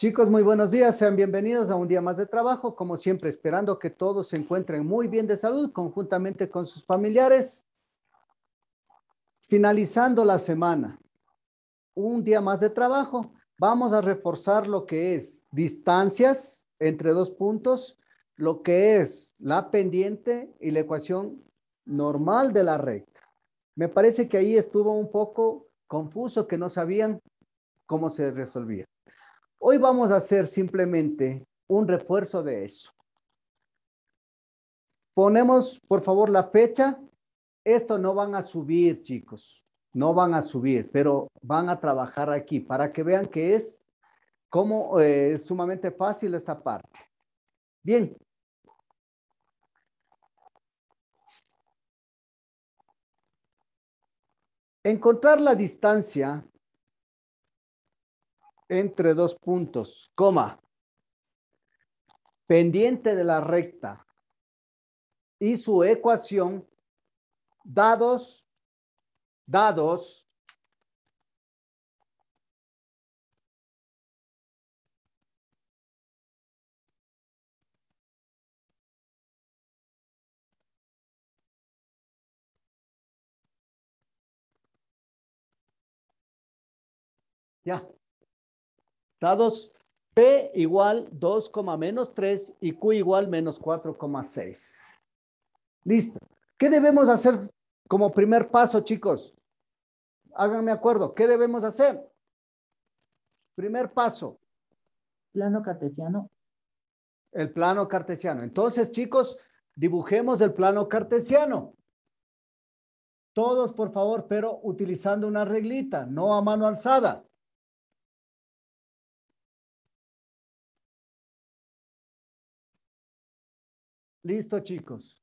Chicos, muy buenos días. Sean bienvenidos a un día más de trabajo. Como siempre, esperando que todos se encuentren muy bien de salud conjuntamente con sus familiares. Finalizando la semana, un día más de trabajo. Vamos a reforzar lo que es distancias entre dos puntos, lo que es la pendiente y la ecuación normal de la recta. Me parece que ahí estuvo un poco confuso, que no sabían cómo se resolvía. Hoy vamos a hacer simplemente un refuerzo de eso. Ponemos, por favor, la fecha. Esto no van a subir, chicos. No van a subir, pero van a trabajar aquí para que vean que es como eh, es sumamente fácil esta parte. Bien. Encontrar la distancia entre dos puntos, coma, pendiente de la recta y su ecuación, dados, dados, Ya dados P igual 2, menos 3 y Q igual menos 4,6. Listo. ¿Qué debemos hacer como primer paso, chicos? Háganme acuerdo. ¿Qué debemos hacer? Primer paso. Plano cartesiano. El plano cartesiano. Entonces, chicos, dibujemos el plano cartesiano. Todos, por favor, pero utilizando una reglita, no a mano alzada. Listo, chicos.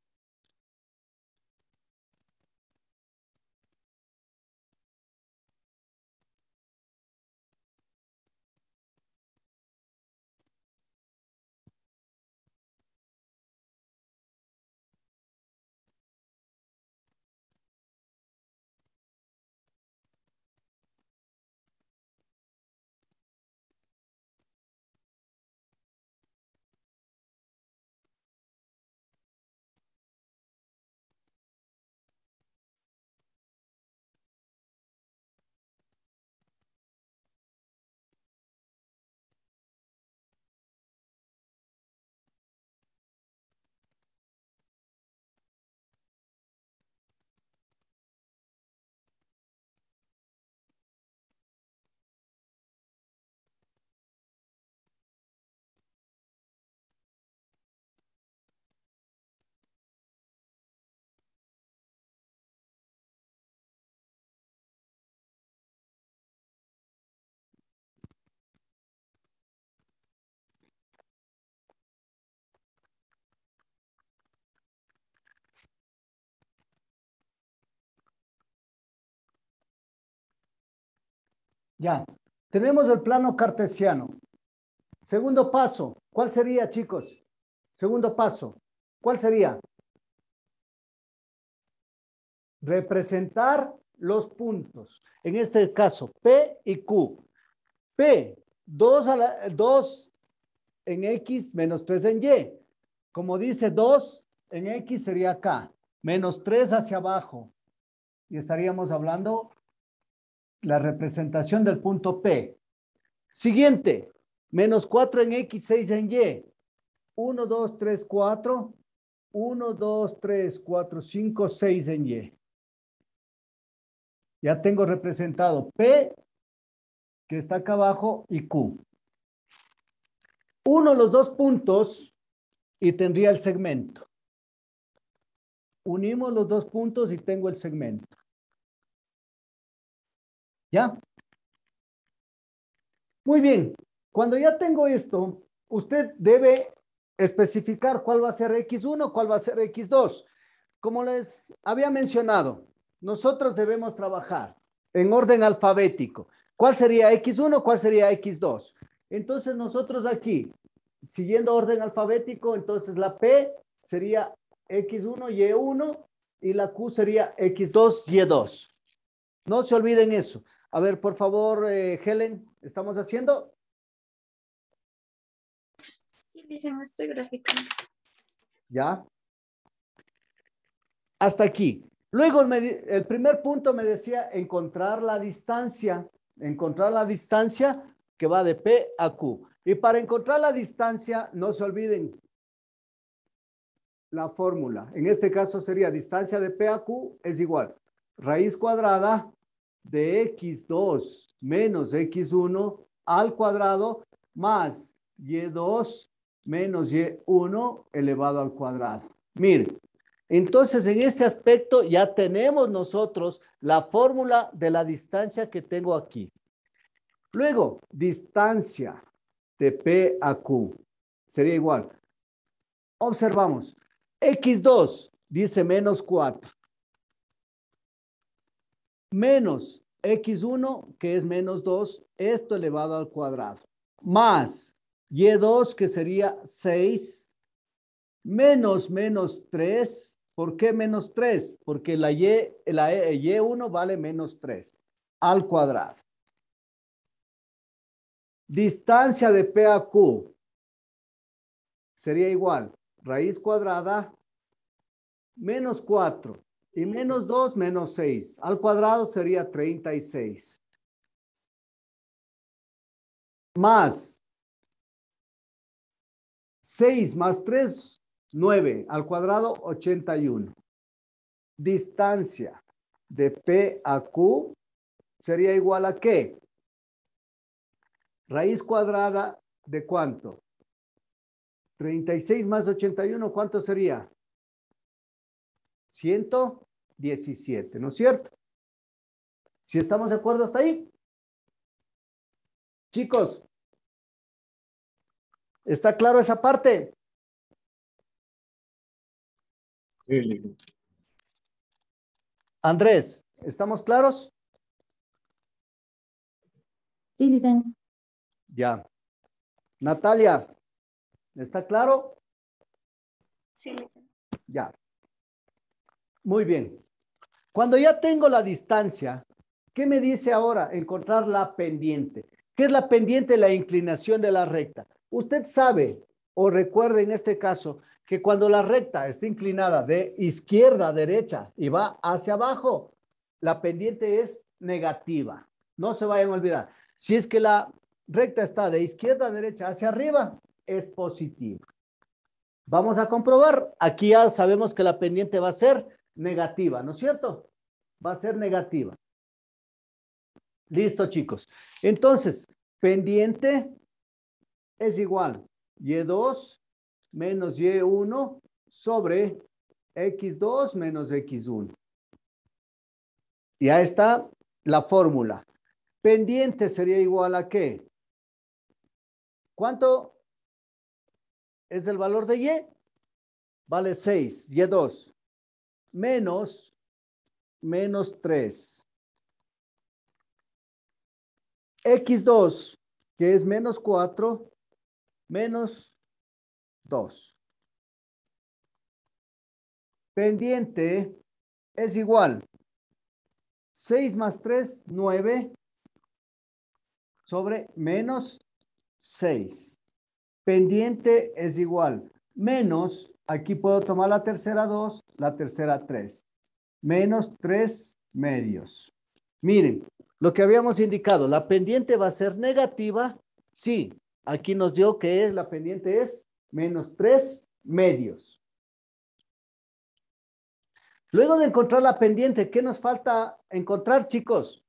Ya, tenemos el plano cartesiano. Segundo paso, ¿cuál sería, chicos? Segundo paso, ¿cuál sería? Representar los puntos. En este caso, P y Q. P, 2, a la, 2 en X menos 3 en Y. Como dice 2 en X sería acá, menos 3 hacia abajo. Y estaríamos hablando la representación del punto P. Siguiente, menos 4 en X, 6 en Y. 1, 2, 3, 4. 1, 2, 3, 4, 5, 6 en Y. Ya tengo representado P, que está acá abajo, y Q. Uno los dos puntos y tendría el segmento. Unimos los dos puntos y tengo el segmento. ¿Ya? Muy bien. Cuando ya tengo esto, usted debe especificar cuál va a ser X1, cuál va a ser X2. Como les había mencionado, nosotros debemos trabajar en orden alfabético. ¿Cuál sería X1? ¿Cuál sería X2? Entonces nosotros aquí, siguiendo orden alfabético, entonces la P sería X1, Y1 y la Q sería X2, Y2. No se olviden eso. A ver, por favor, eh, Helen, ¿estamos haciendo? Sí, dicen, estoy graficando. ¿Ya? Hasta aquí. Luego el primer punto me decía encontrar la distancia, encontrar la distancia que va de P a Q. Y para encontrar la distancia, no se olviden la fórmula. En este caso sería distancia de P a Q es igual raíz cuadrada de x2 menos x1 al cuadrado más y2 menos y1 elevado al cuadrado. Miren, entonces en este aspecto ya tenemos nosotros la fórmula de la distancia que tengo aquí. Luego, distancia de P a Q sería igual. Observamos, x2 dice menos 4 menos x1, que es menos 2, esto elevado al cuadrado, más y2, que sería 6, menos menos 3. ¿Por qué menos 3? Porque la, y, la e- y1 vale menos 3 al cuadrado. Distancia de P a Q sería igual, raíz cuadrada menos 4 y menos 2 menos 6. Al cuadrado sería 36. Más 6 más 3, 9. Al cuadrado 81. Distancia de P a Q sería igual a qué? Raíz cuadrada de cuánto? 36 más 81, ¿cuánto sería? 117, ¿no es cierto? Si estamos de acuerdo hasta ahí. Chicos, ¿está claro esa parte? Sí. Andrés, ¿estamos claros? Sí, dicen. Ya. Natalia, ¿está claro? Sí, dicen. Ya. Muy bien. Cuando ya tengo la distancia, ¿qué me dice ahora? Encontrar la pendiente. ¿Qué es la pendiente? La inclinación de la recta. Usted sabe o recuerde en este caso que cuando la recta está inclinada de izquierda a derecha y va hacia abajo, la pendiente es negativa. No se vayan a olvidar. Si es que la recta está de izquierda a derecha hacia arriba, es positiva. Vamos a comprobar. Aquí ya sabemos que la pendiente va a ser negativa, ¿no es cierto? Va a ser negativa. Listo, chicos. Entonces, pendiente es igual y2 menos y1 sobre x2 menos x1. Ya está la fórmula. Pendiente sería igual a qué? ¿Cuánto es el valor de y? Vale 6, y2 menos, menos 3. X2, que es menos 4, menos 2. Pendiente es igual. 6 más 3, 9, sobre menos 6. Pendiente es igual. Menos, aquí puedo tomar la tercera 2, la tercera 3. Menos 3 medios. Miren, lo que habíamos indicado, la pendiente va a ser negativa. Sí, aquí nos dio que es, la pendiente es menos 3 medios. Luego de encontrar la pendiente, ¿qué nos falta encontrar, chicos?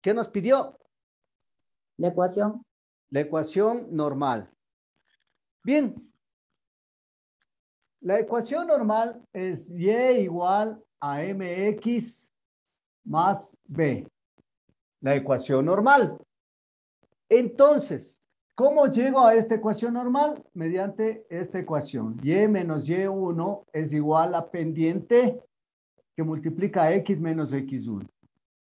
¿Qué nos pidió? La ecuación. La ecuación normal. Bien. La ecuación normal es y igual a mx más b. La ecuación normal. Entonces, ¿cómo llego a esta ecuación normal? Mediante esta ecuación. y menos y1 es igual a pendiente que multiplica x menos x1.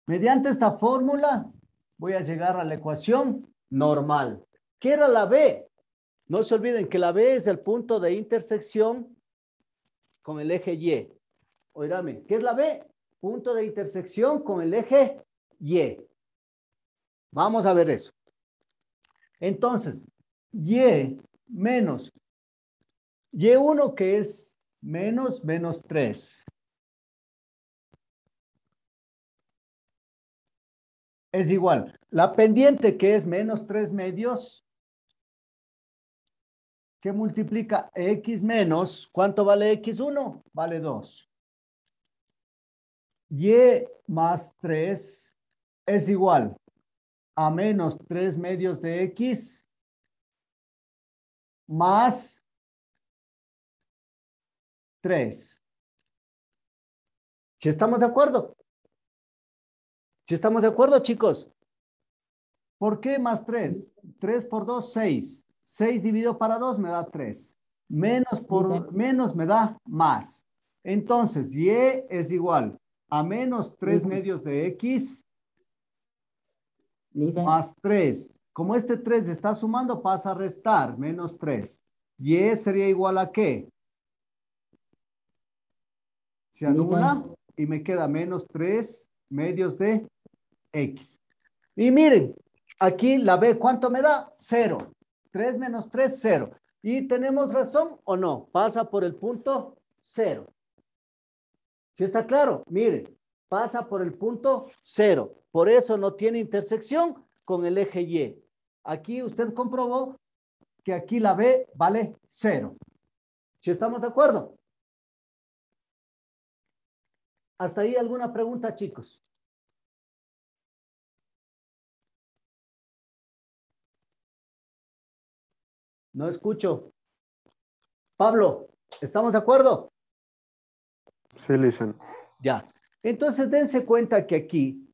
Mediante esta fórmula voy a llegar a la ecuación normal. ¿Qué era la B? No se olviden que la B es el punto de intersección con el eje Y. Oírame, ¿qué es la B? Punto de intersección con el eje Y. Vamos a ver eso. Entonces, y menos y1 que es menos menos 3. Es igual. La pendiente que es menos 3 medios, que multiplica x menos, ¿cuánto vale x1? Vale 2. Y más 3 es igual a menos 3 medios de x más 3. ¿Si estamos de acuerdo? ¿Si estamos de acuerdo, chicos? ¿Por qué más 3? 3 por 2, 6. 6 dividido para 2 me da 3. Menos por menos me da más. Entonces, y es igual a menos 3 medios de x más 3. Como este 3 está sumando, pasa a restar, menos 3. Y sería igual a qué? Se anula y me queda menos 3 medios de x. Y miren, aquí la b, ¿cuánto me da? 0. 3 menos 3, 0. ¿Y tenemos razón o no? Pasa por el punto 0. ¿Sí está claro? Miren, pasa por el punto 0. Por eso no tiene intersección con el eje Y. Aquí usted comprobó que aquí la B vale 0. ¿Sí estamos de acuerdo? ¿Hasta ahí alguna pregunta, chicos? No escucho. Pablo, ¿estamos de acuerdo? Sí, listen. Ya. Entonces, dense cuenta que aquí,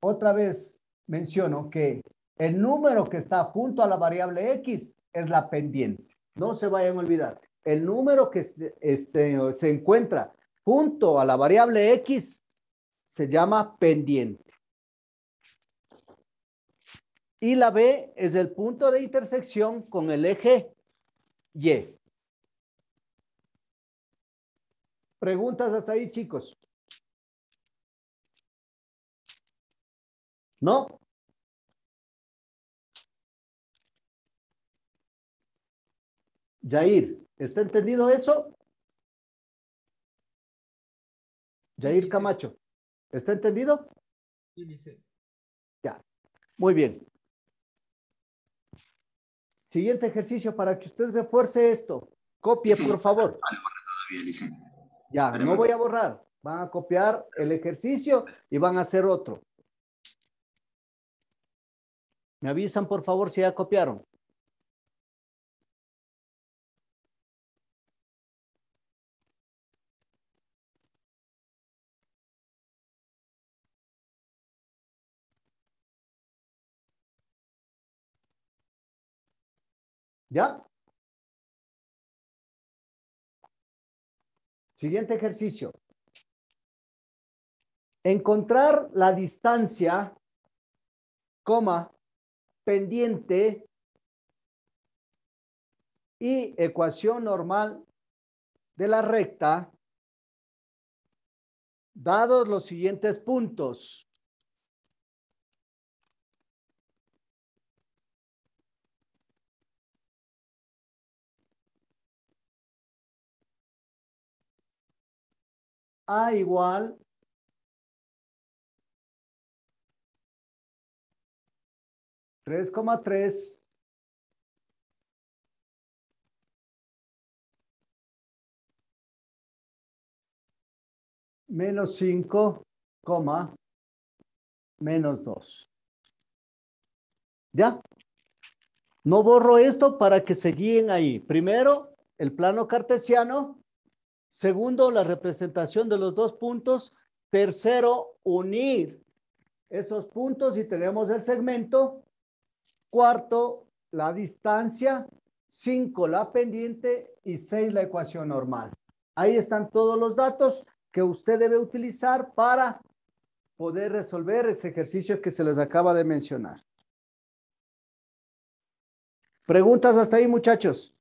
otra vez menciono que el número que está junto a la variable X es la pendiente. No se vayan a olvidar. El número que este, se encuentra junto a la variable X se llama pendiente. Y la B es el punto de intersección con el eje Y. ¿Preguntas hasta ahí, chicos? ¿No? Jair, ¿está entendido eso? Jair Camacho, ¿está entendido? Sí, dice. Ya, muy bien. Siguiente ejercicio para que usted refuerce esto. Copie, Sí. por favor. Todavía, dice. Ya, Pero no voy a borrar. Van a copiar el ejercicio y van a hacer otro. Me avisan, por favor, si ya copiaron. ¿Ya? Siguiente ejercicio. Encontrar la distancia, coma, pendiente y ecuación normal de la recta, dados los siguientes puntos. A igual tres coma tres menos cinco coma menos dos. ¿Ya? No borro esto para que se guíen ahí. Primero, el plano cartesiano. Segundo, la representación de los dos puntos. Tercero, unir esos puntos y tenemos el segmento. Cuarto, la distancia. Cinco, la pendiente. Y seis, la ecuación normal. Ahí están todos los datos que usted debe utilizar para poder resolver ese ejercicio que se les acaba de mencionar. ¿Preguntas hasta ahí, muchachos?